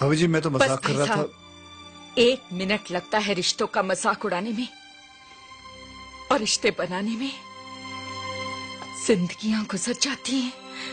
भाभी जी मैं तो मज़ाक कर रहा था। एक मिनट लगता है रिश्तों का मज़ाक उड़ाने में और रिश्ते बनाने में। जिंदगियाँ गुजर जाती हैं।